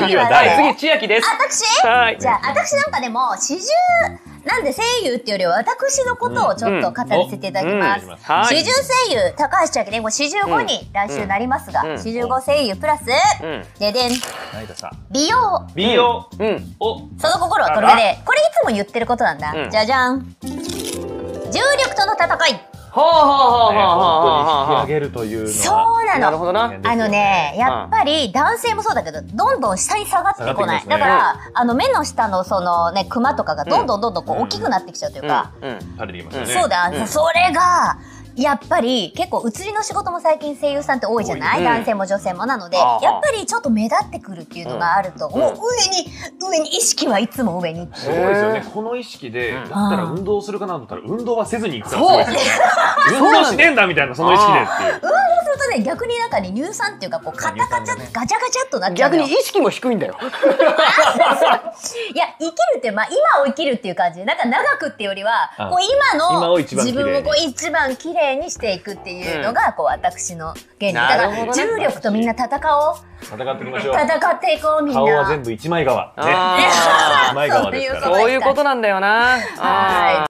次は誰次、千秋です。私？はい。じゃあ、私なんかでも、四十、なんで声優っていうよりは私のことをちょっと語らせていただきます。四十声優、高橋千秋で、もう四十五に来週なりますが、うん。四十五声優プラス、うん。ででん、美容。美容。うん。をその心はこれで、これいつも言ってることなんだ。うん。じゃじゃん。重力との戦い。ほうほうほうほうほ上げるというそうなの。なるほどな。あのね、やっぱり男性もそうだけど、どんどん下に下がってこない。ね。だから、あの目の下のそのね、クマとかがどんどんどんどんこううん。大きくなってきちゃうというか、うん。そうだ、うん。それが、やっぱり結構映りの仕事も最近声優さんって多いじゃない、多い男性も女性もなので、やっぱりちょっと目立ってくるっていうのがあると、うん。もう上に、上に意識はいつも上に。すごいですよね。この意識でうん。だったら運動するかなと思ったら運動はせずに行くから。すごいですよね運動しねえんだみたいなその意識でっていう。するとね、逆になんかね、乳酸っていうか、こう、カタカタ、乳酸がね。ガチャガチャっとなっちゃう逆に意識も低いんだよ。いや、生きるって、まあ、今を生きるっていう感じ。で、なんか長くっていうよりは、あこう、今の自分をこう、一番綺麗にしていくっていうのが、こう、私の原理。だから、重力とみんな戦おう。戦っていきましょう。戦っていこう、みんな。顔は全部一枚側ね。あ一枚側ですから。そういうことなんだよな。はい